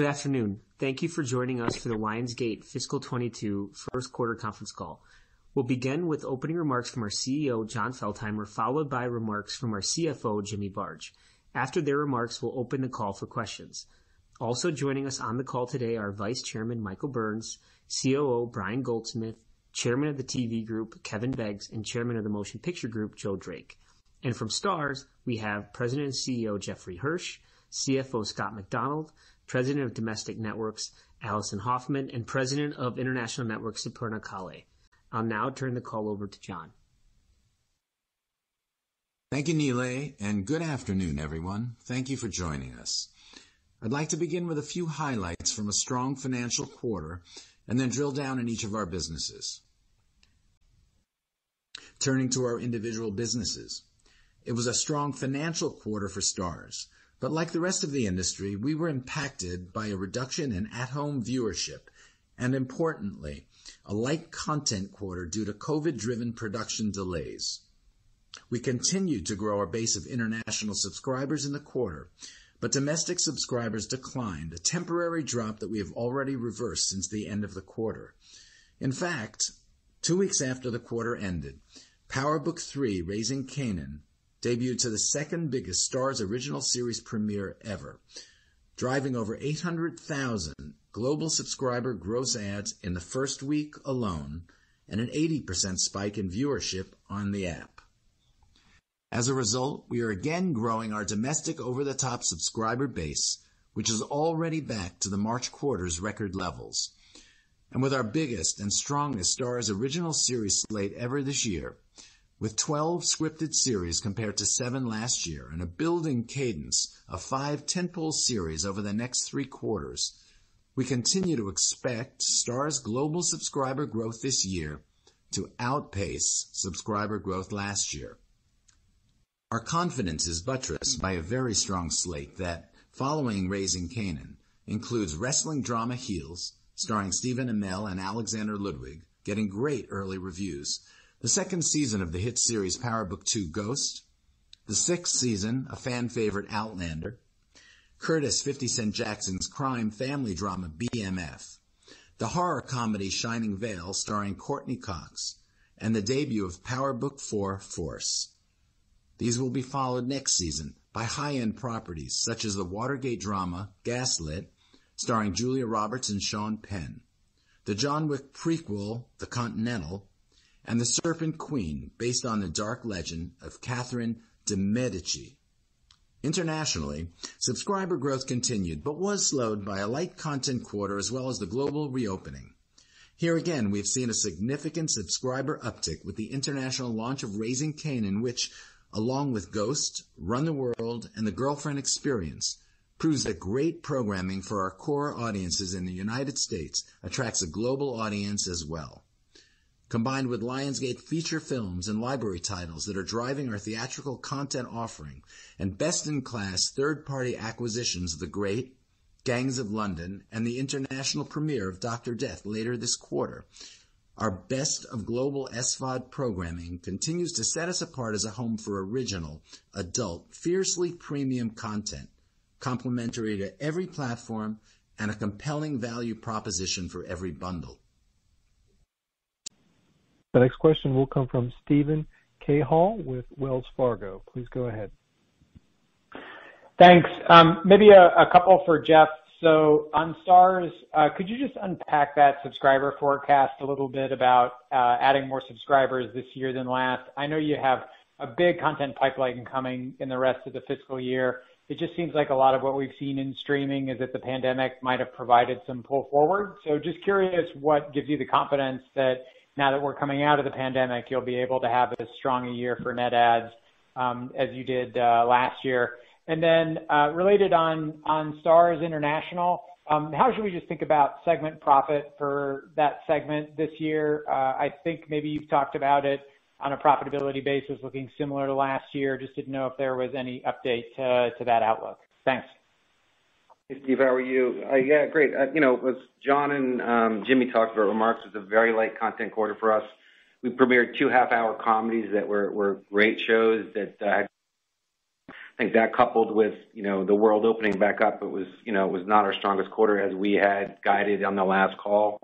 Good afternoon. Thank you for joining us for the Lionsgate Fiscal 2022 first quarter conference call. We'll begin with opening remarks from our CEO, Jon Feltheimer, followed by remarks from our CFO, Jimmy Barge. After their remarks, we'll open the call for questions. Also joining us on the call today are Vice Chairman Michael Burns, COO Brian Goldsmith, Chairman of the TV Group Kevin Beggs, and Chairman of the Motion Picture Group Joe Drake. And from Starz, we have President and CEO Jeffrey Hirsch, CFO Scott MacDonald, President of Domestic Networks Alison Hoffman, and President of International Networks Superna Kalle. I'll now turn the call over to Jon. Thank you, Nilay, and good afternoon, everyone. Thank you for joining us. I'd like to begin with a few highlights from a strong financial quarter and then drill down in each of our businesses. Turning to our individual businesses. It was a strong financial quarter for Starz, but like the rest of the industry, we were impacted by a reduction in at-home viewership and importantly, a light content quarter due to COVID-driven production delays. We continued to grow our base of international subscribers in the quarter, but domestic subscribers declined, a temporary drop that we have already reversed since the end of the quarter. In fact, two weeks after the quarter ended, Power Book Raising Kanan debuted to the second-biggest Starz original series premiere ever, driving over 800,000 global subscriber gross ads in the first week alone and an 80% spike in viewership on the app. As a result, we are again growing our domestic over-the-top subscriber base, which is already back to the March quarter's record levels. And with our biggest and strongest Starz original series slate ever this year, with 12 scripted series compared to seven last year and a building cadence of five tentpole series over the next three quarters, we continue to expect Starz global subscriber growth this year to outpace subscriber growth last year. Our confidence is buttressed by a very strong slate that, following Raising Kanan, includes wrestling drama Heels, starring Stephen Amell and Alexander Ludwig, getting great early reviews. The second season of the hit series Power Book II: Ghost, the sixth season a fan favorite Outlander, Curtis "50 Cent Jackson's crime family drama BMF, the horror comedy Shining Vale starring Courteney Cox, and the debut of Power Book IV: Force. These will be followed next season by high-end properties such as the Watergate drama Gaslit, starring Julia Roberts and Sean Penn, the John Wick prequel The Continental, and The Serpent Queen, based on the dark legend of Catherine de' Medici. Internationally, subscriber growth continued but was slowed by a light content quarter as well as the global reopening. Here again, we've seen a significant subscriber uptick with the international launch of Raising Kanan, which along with Ghost, Run the World, and The Girlfriend Experience, proves that great programming for our core audiences in the United States attracts a global audience as well. Combined with Lionsgate feature films and library titles that are driving our theatrical content offering and best-in-class third-party acquisitions of The Great, Gangs of London, and the international premiere of Dr. Death later this quarter, our best of global SVOD programming continues to set us apart as a home for original, adult, fiercely premium content, complementary to every platform and a compelling value proposition for every bundle. The next question will come from Steven Cahall with Wells Fargo. Please go ahead. Thanks. Um, maybe a couple for Jeff. So on Starz, uh, could you just unpack that subscriber forecast a little bit about uh, adding more subscribers this year than last? I know you have a big content pipeline coming in the rest of the fiscal year. It just seems like a lot of what we've seen in streaming is that the pandemic might have provided some pull forward. So just curious what gives you the confidence that now that we're coming out of the pandemic, you'll be able to have as strong a year for net adds as you did uh last year. And then uh related on Starz International, um, how should we just think about segment profit for that segment this year? Uh I think maybe you've talked about it on a profitability basis looking similar to last year. Just didn't know if there was any update to that outlook. Thanks. Steve, how are you? Uh, yeah, great. Uh, you know, as Jon and um, Jimmy talked about remarks, it was a very light content quarter for us. We premiered two half-hour comedies that were great shows that uh, I think that coupled with, you know, the world opening back up, it was, you know, it was not our strongest quarter as we had guided on the last call.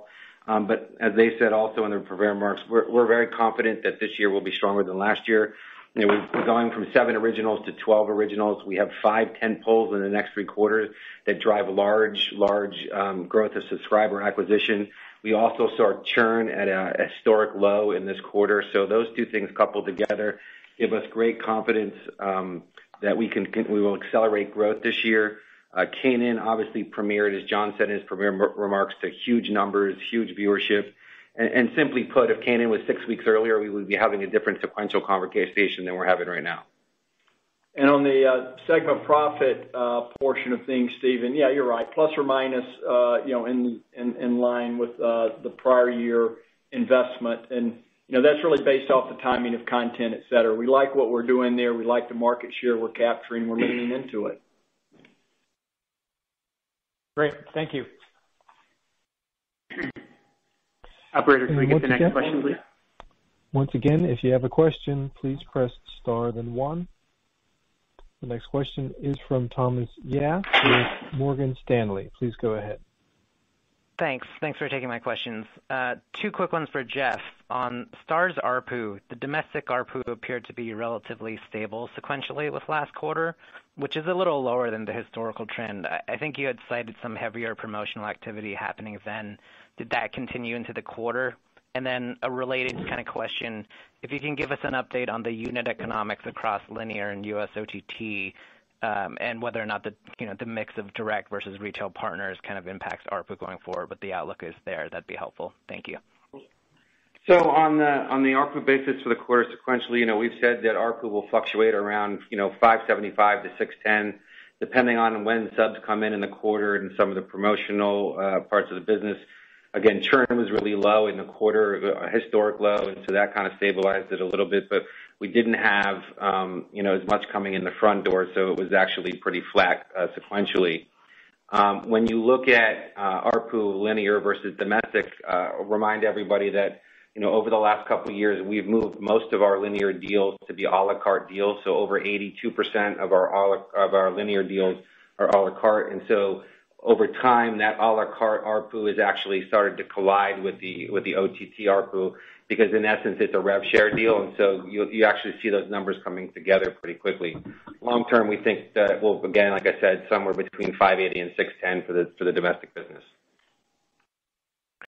Um, but as they said also in their prepared remarks, we're very confident that this year will be stronger than last year. You know, we're going from seven originals to 12 originals. We have five tentpoles in the next three quarters that drive large large um growth of subscriber acquisition. We also saw churn at a historic low in this quarter. So those two things coupled together give us great confidence um that we can can we will accelerate growth this year. Uh, Kanan obviously premiered, as Jon said in his prepared remarks, to huge numbers, huge viewership. And and simply put, if Kanan was six weeks earlier, we would be having a different sequential conversation than we're having right now. And on the uh, segment profit uh, portion of things, Steven, yeah, you're right. Plus or minus, uh, you know, in in line with the prior year investment. And you know, that's really based off the timing of content, et cetera. We like what we're doing there. We like the market share we're capturing. We're leaning into it. Great. Thank you. Operator, can we get the next question, please? Once again, if you have a question, please press star then one. The next question is from Thomas Yeh with Morgan Stanley. Please go ahead. Thanks. Thanks for taking my questions. Uh, two quick ones for Jeff. On Starz ARPU, the domestic ARPU appeared to be relatively stable sequentially with last quarter, which is a little lower than the historical trend. I think you had cited some heavier promotional activity happening then. Did that continue into the quarter? And then a related kind of question, if you can give us an update on the unit economics across linear and U.S. OTT, Um, and whether or not the, you know, the mix of direct versus retail partners kind of impacts ARPU going forward, what the outlook is there, that'd be helpful. Thank you. So on the on the ARPU basis for the quarter sequentially, you know, we've said that ARPU will fluctuate around, you know, $5.75-$6.10, depending on when subs come in in the quarter and some of the promotional uh, parts of the business. Again, churn was really low in the quarter, a historic low, and so that kind of stabilized it a little bit. But we didn't have, um you know, as much coming in the front door, so it was actually pretty flat sequentially. Um when you look at uh ARPU linear versus domestic, uh remind everybody that, you know, over the last couple of years, we've moved most of our linear deals to be à la carte deals. So over 82% of our of our linear deals are à la carte. Over time, that à la carte ARPU has actually started to collide with the with the OTT ARPU, because in essence, it's a rev share deal. And so you you actually see those numbers coming together pretty quickly. Long term, we think that we'll, again, like I said, somewhere between $5.80 and $6.10 for the domestic business.